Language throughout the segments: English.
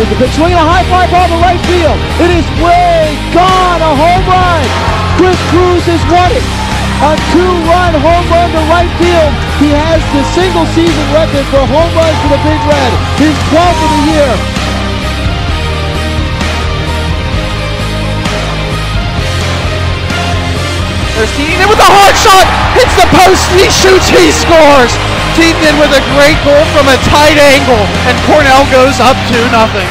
Here's the big swing and a high fly ball to right field. It is way gone, a home run. Chris Cruz has won it. A two-run home run to right field. He has the single season record for home runs for the Big Red. His 12th of the year. There's Keaton with a hard shot, hits the post, he shoots, he scores. Keaton with a great goal from a tight angle, and Cornell goes up 2 nothing.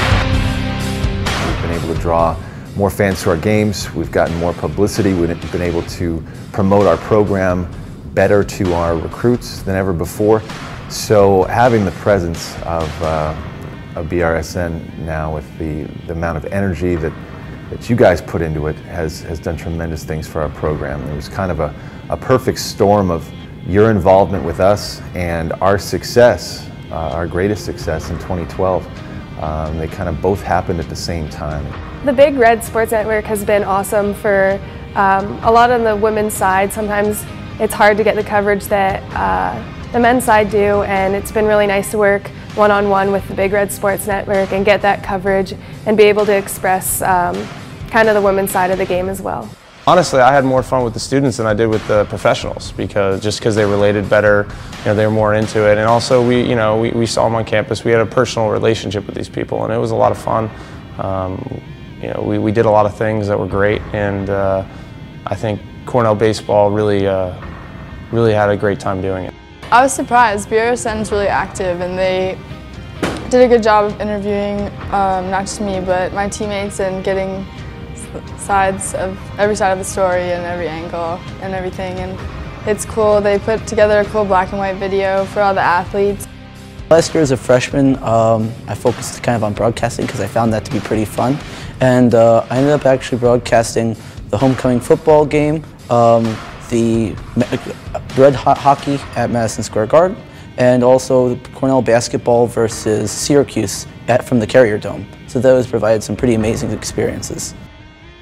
We've been able to draw more fans to our games. We've gotten more publicity. We've been able to promote our program better to our recruits than ever before. So having the presence of, uh, of BRSN now with the, the amount of energy that that you guys put into it has, has done tremendous things for our program. It was kind of a, a perfect storm of your involvement with us and our success, uh, our greatest success in 2012. Um, they kind of both happened at the same time. The Big Red Sports Network has been awesome for um, a lot on the women's side. Sometimes it's hard to get the coverage that uh, the men's side do, and it's been really nice to work one-on-one -on -one with the Big Red Sports Network and get that coverage and be able to express um, kind of the women's side of the game as well. Honestly, I had more fun with the students than I did with the professionals because just because they related better, you know, they were more into it. And also, we, you know, we, we saw them on campus. We had a personal relationship with these people, and it was a lot of fun. Um, you know, we, we did a lot of things that were great, and uh, I think Cornell baseball really, uh, really had a great time doing it. I was surprised. BRSN is really active, and they did a good job of interviewing um, not just me, but my teammates and getting sides of every side of the story and every angle and everything. And it's cool. They put together a cool black and white video for all the athletes. Last year as a freshman, um, I focused kind of on broadcasting because I found that to be pretty fun. And uh, I ended up actually broadcasting the homecoming football game, um, the red Hot hockey at Madison Square Garden, and also Cornell basketball versus Syracuse at, from the Carrier Dome. So those provided some pretty amazing experiences.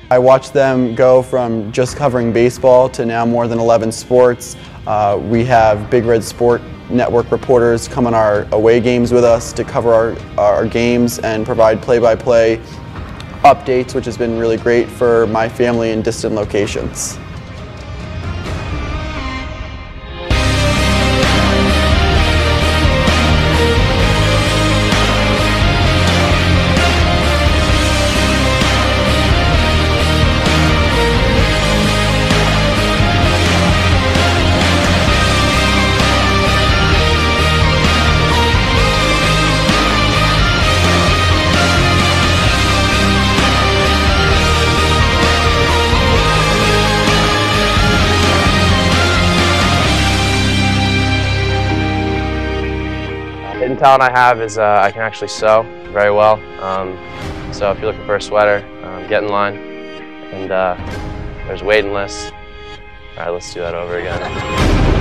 I watched them go from just covering baseball to now more than 11 sports. Uh, we have Big Red Sport Network reporters come on our away games with us to cover our, our games and provide play-by-play -play updates, which has been really great for my family in distant locations. Hidden talent I have is uh, I can actually sew very well. Um, so if you're looking for a sweater, um, get in line. And uh, there's waiting lists. All right, let's do that over again.